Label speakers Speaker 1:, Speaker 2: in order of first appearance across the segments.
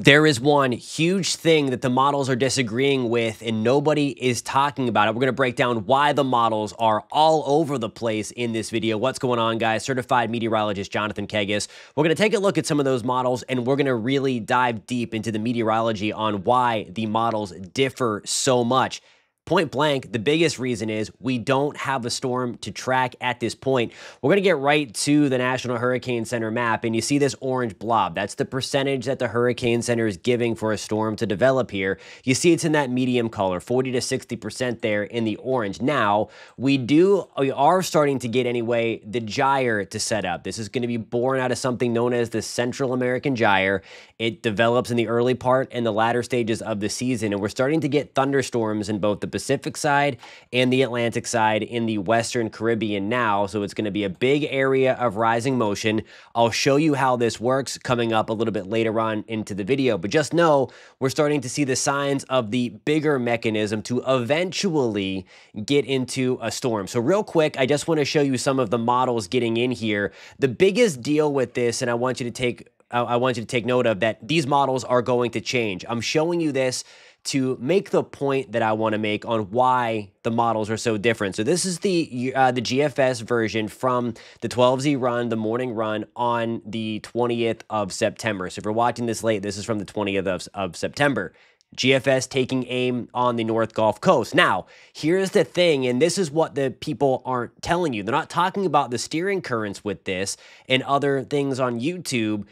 Speaker 1: There is one huge thing that the models are disagreeing with and nobody is talking about it. We're going to break down why the models are all over the place in this video. What's going on, guys? Certified meteorologist Jonathan Kegis. We're going to take a look at some of those models and we're going to really dive deep into the meteorology on why the models differ so much point blank, the biggest reason is we don't have a storm to track at this point. We're going to get right to the National Hurricane Center map, and you see this orange blob. That's the percentage that the Hurricane Center is giving for a storm to develop here. You see it's in that medium color, 40 to 60% there in the orange. Now, we do, we are starting to get anyway the gyre to set up. This is going to be born out of something known as the Central American Gyre. It develops in the early part and the latter stages of the season, and we're starting to get thunderstorms in both the Pacific side and the Atlantic side in the Western Caribbean now. So it's going to be a big area of rising motion. I'll show you how this works coming up a little bit later on into the video. But just know we're starting to see the signs of the bigger mechanism to eventually get into a storm. So real quick, I just want to show you some of the models getting in here. The biggest deal with this, and I want you to take I want you to take note of that these models are going to change. I'm showing you this to make the point that I want to make on why the models are so different. So this is the uh, the GFS version from the 12Z run, the morning run on the 20th of September. So if you're watching this late, this is from the 20th of, of September. GFS taking aim on the North Gulf Coast. Now, here's the thing, and this is what the people aren't telling you. They're not talking about the steering currents with this and other things on YouTube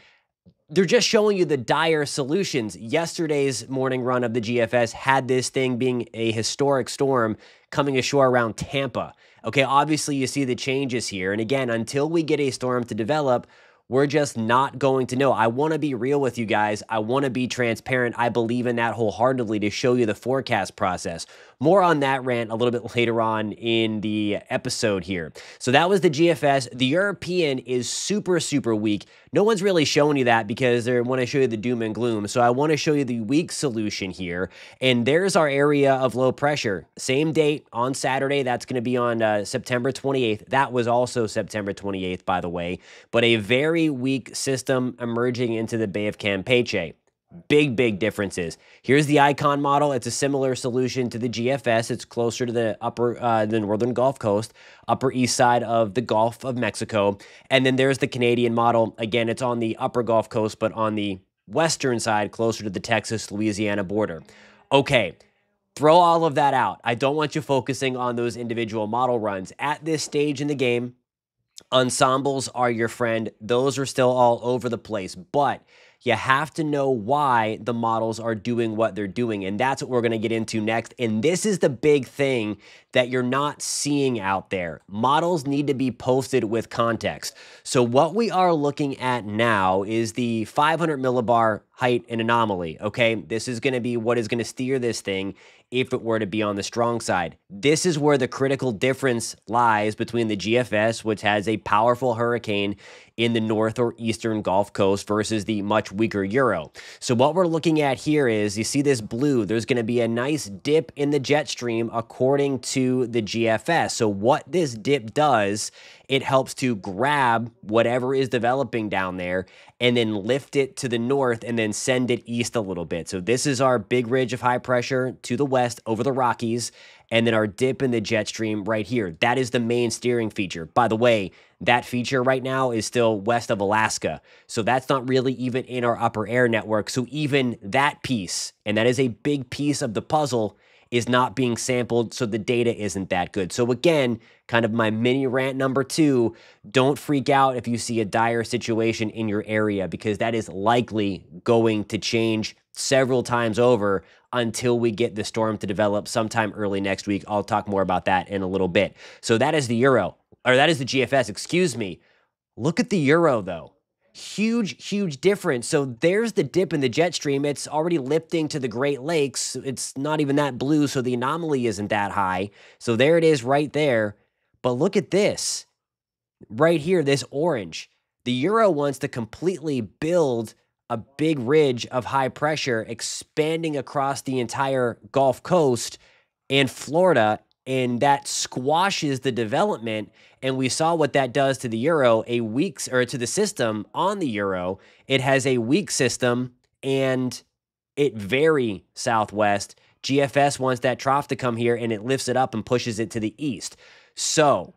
Speaker 1: they're just showing you the dire solutions. Yesterday's morning run of the GFS had this thing being a historic storm coming ashore around Tampa. Okay, obviously you see the changes here. And again, until we get a storm to develop, we're just not going to know. I want to be real with you guys. I want to be transparent. I believe in that wholeheartedly to show you the forecast process. More on that rant a little bit later on in the episode here. So that was the GFS. The European is super, super weak. No one's really showing you that because they want to show you the doom and gloom. So I want to show you the weak solution here. And there's our area of low pressure. Same date on Saturday. That's going to be on uh, September 28th. That was also September 28th, by the way. But a very weak system emerging into the Bay of Campeche. Big, big differences. Here's the icon model. It's a similar solution to the GFS. It's closer to the upper, uh, the northern Gulf Coast, upper east side of the Gulf of Mexico. And then there's the Canadian model. Again, it's on the upper Gulf Coast, but on the western side, closer to the Texas Louisiana border. Okay, throw all of that out. I don't want you focusing on those individual model runs. At this stage in the game, ensembles are your friend. Those are still all over the place, but you have to know why the models are doing what they're doing. And that's what we're going to get into next. And this is the big thing that you're not seeing out there. Models need to be posted with context. So what we are looking at now is the 500 millibar height and anomaly, okay? This is going to be what is going to steer this thing if it were to be on the strong side. This is where the critical difference lies between the GFS, which has a powerful hurricane in the north or eastern Gulf Coast versus the much weaker Euro. So what we're looking at here is you see this blue, there's going to be a nice dip in the jet stream according to the GFS. So what this dip does, it helps to grab whatever is developing down there and then lift it to the north and then send it east a little bit. So this is our big ridge of high pressure to the west over the Rockies and then our dip in the jet stream right here. That is the main steering feature. By the way, that feature right now is still west of Alaska. So that's not really even in our upper air network. So even that piece, and that is a big piece of the puzzle, is not being sampled, so the data isn't that good. So again, kind of my mini rant number two, don't freak out if you see a dire situation in your area because that is likely going to change several times over until we get the storm to develop sometime early next week. I'll talk more about that in a little bit. So that is the Euro, or that is the GFS, excuse me. Look at the Euro though. Huge, huge difference. So there's the dip in the jet stream. It's already lifting to the Great Lakes. It's not even that blue, so the anomaly isn't that high. So there it is right there. But look at this right here, this orange. The Euro wants to completely build a big ridge of high pressure expanding across the entire Gulf Coast and Florida, and that squashes the development. And we saw what that does to the euro, a weak or to the system on the euro. It has a weak system and it very southwest. GFS wants that trough to come here and it lifts it up and pushes it to the east. So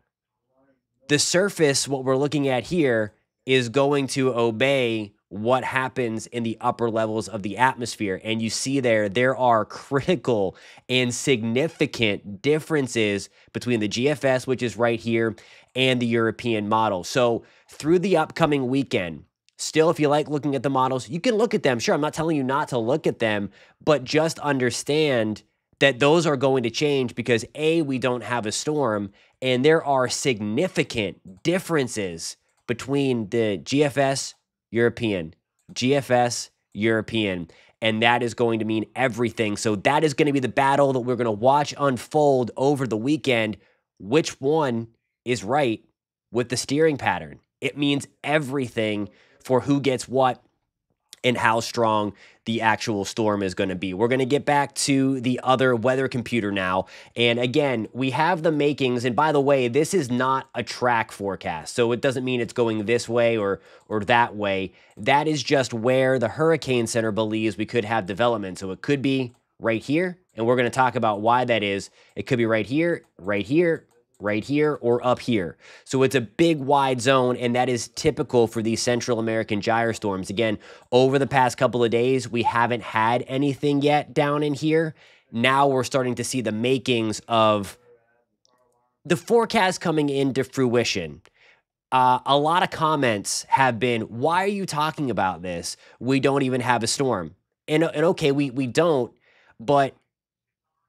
Speaker 1: the surface, what we're looking at here, is going to obey what happens in the upper levels of the atmosphere. And you see there, there are critical and significant differences between the GFS, which is right here, and the European model. So through the upcoming weekend, still, if you like looking at the models, you can look at them. Sure, I'm not telling you not to look at them, but just understand that those are going to change because A, we don't have a storm, and there are significant differences between the GFS European, GFS European, and that is going to mean everything. So that is going to be the battle that we're going to watch unfold over the weekend. Which one is right with the steering pattern? It means everything for who gets what and how strong the actual storm is going to be. We're going to get back to the other weather computer now. And again, we have the makings. And by the way, this is not a track forecast. So it doesn't mean it's going this way or, or that way. That is just where the Hurricane Center believes we could have development. So it could be right here. And we're going to talk about why that is. It could be right here, right here, right here or up here. So it's a big wide zone, and that is typical for these Central American gyre storms. Again, over the past couple of days, we haven't had anything yet down in here. Now we're starting to see the makings of the forecast coming into fruition. Uh, a lot of comments have been, why are you talking about this? We don't even have a storm. And, and okay, we, we don't, but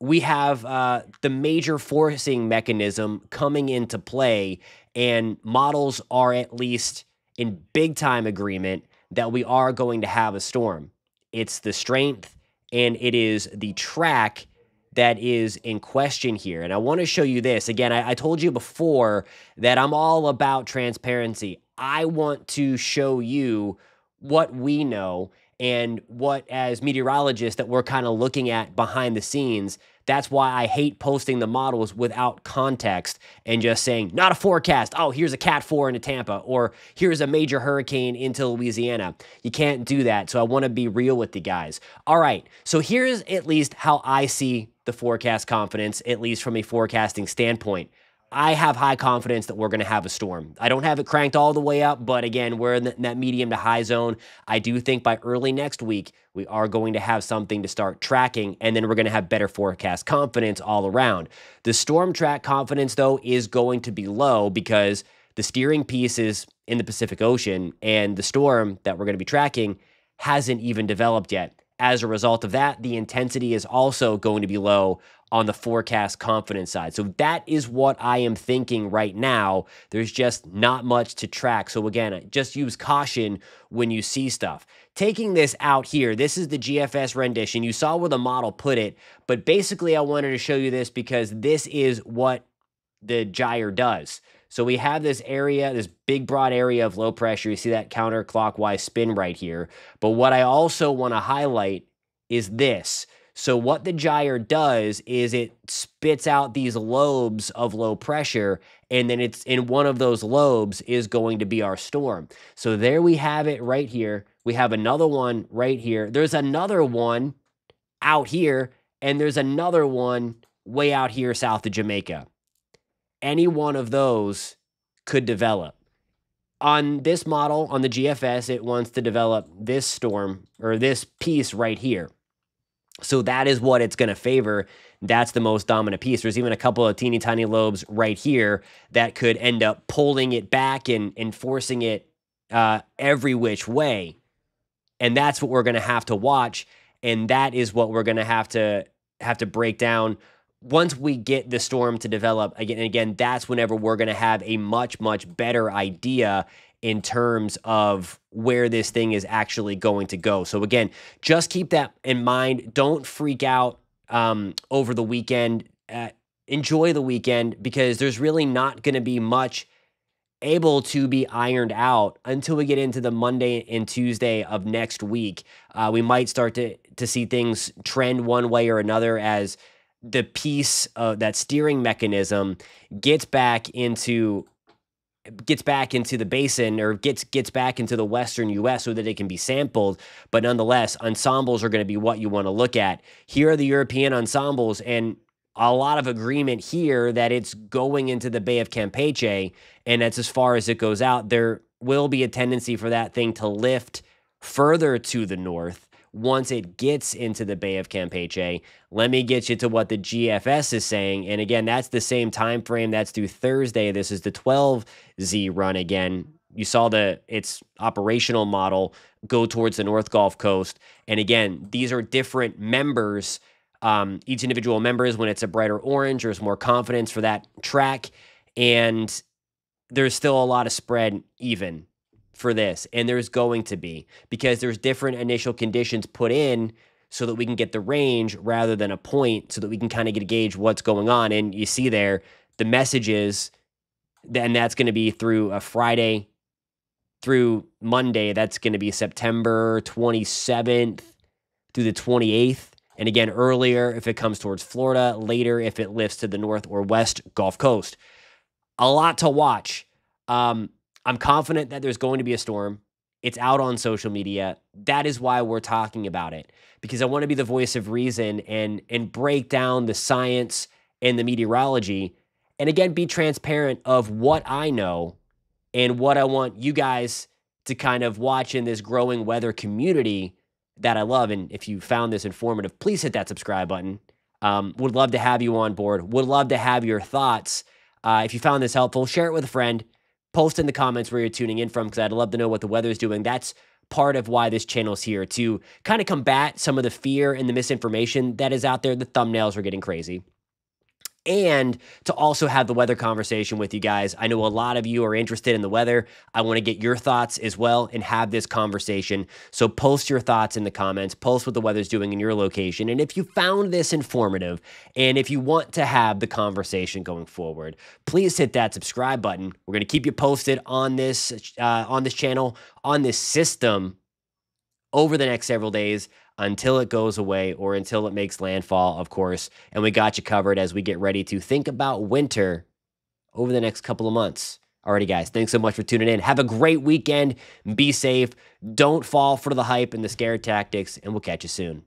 Speaker 1: we have uh, the major forcing mechanism coming into play, and models are at least in big time agreement that we are going to have a storm. It's the strength and it is the track that is in question here. And I want to show you this. Again, I, I, told you before that I'm all about transparency. I want to show you what we know and what, as meteorologists, that we're kind of looking at behind the scenes that's why I hate posting the models without context and just saying, not a forecast. Oh, here's a Cat 4 into Tampa, or here's a major hurricane into Louisiana. You can't do that. So I want to be real with the guys. All right. So here's at least how I see the forecast confidence, at least from a forecasting standpoint. I have high confidence that we're going to have a storm. I don't have it cranked all the way up, but again, we're in that medium to high zone. I do think by early next week, we are going to have something to start tracking, and then we're going to have better forecast confidence all around. The storm track confidence, though, is going to be low because the steering piece is in the Pacific Ocean, and the storm that we're going to be tracking hasn't even developed yet. As a result of that, the intensity is also going to be low on the forecast confidence side. So that is what I am thinking right now. There's just not much to track. So again, just use caution when you see stuff. Taking this out here, this is the GFS rendition. You saw where the model put it, but basically I wanted to show you this because this is what the gyre does. So we have this area, this big broad area of low pressure. You see that counterclockwise spin right here. But what I also want to highlight is this. So what the gyre does is it spits out these lobes of low pressure and then it's in one of those lobes is going to be our storm. So there we have it right here. We have another one right here. There's another one out here and there's another one way out here south of Jamaica. Any one of those could develop. On this model, on the GFS, it wants to develop this storm or this piece right here. So that is what it's going to favor. That's the most dominant piece. There's even a couple of teeny tiny lobes right here that could end up pulling it back and, and forcing it uh, every which way. And that's what we're going to have to watch. And that is what we're going to have to have to break down once we get the storm to develop again and again that's whenever we're going to have a much much better idea in terms of where this thing is actually going to go. So, again, just keep that in mind. Don't freak out um, over the weekend. Uh, enjoy the weekend because there's really not going to be much able to be ironed out until we get into the Monday and Tuesday of next week. Uh, we might start to to see things trend one way or another as the piece of that steering mechanism gets back into gets back into the basin or gets gets back into the western US so that it can be sampled. But nonetheless ensembles are going to be what you want to look at. Here are the European ensembles and a lot of agreement here that it's going into the Bay of Campeche and that's as far as it goes out. There will be a tendency for that thing to lift further to the north once it gets into the Bay of Campeche. Let me get you to what the GFS is saying. And again, that's the same time frame. That's through Thursday. This is the 12Z run again. You saw the its operational model go towards the North Gulf Coast. And again, these are different members. Um, each individual member is when it's a brighter orange, there's more confidence for that track. And there's still a lot of spread even for this, and there's going to be because there's different initial conditions put in so that we can get the range rather than a point so that we can kind of get a gauge what's going on. And you see there the messages, and that's going to be through a Friday through Monday. That's going to be September 27th through the 28th. And again, earlier if it comes towards Florida, later if it lifts to the north or west Gulf Coast. A lot to watch. Um, I'm confident that there's going to be a storm. It's out on social media. That is why we're talking about it because I want to be the voice of reason and and break down the science and the meteorology and again be transparent of what I know and what I want you guys to kind of watch in this growing weather community that I love. And if you found this informative, please hit that subscribe button. Um, would love to have you on board. Would love to have your thoughts. Uh, if you found this helpful, share it with a friend post in the comments where you're tuning in from because I'd love to know what the weather is doing. That's part of why this channel's here to kind of combat some of the fear and the misinformation that is out there. The thumbnails are getting crazy and to also have the weather conversation with you guys. I know a lot of you are interested in the weather. I want to get your thoughts as well and have this conversation. So post your thoughts in the comments, post what the weather's doing in your location. And if you found this informative and if you want to have the conversation going forward, please hit that subscribe button. We're going to keep you posted on this uh, on this channel, on this system over the next several days until it goes away or until it makes landfall, of course. And we got you covered as we get ready to think about winter over the next couple of months. Alrighty, guys, thanks so much for tuning in. Have a great weekend. Be safe. Don't fall for the hype and the scare tactics, and we'll catch you soon.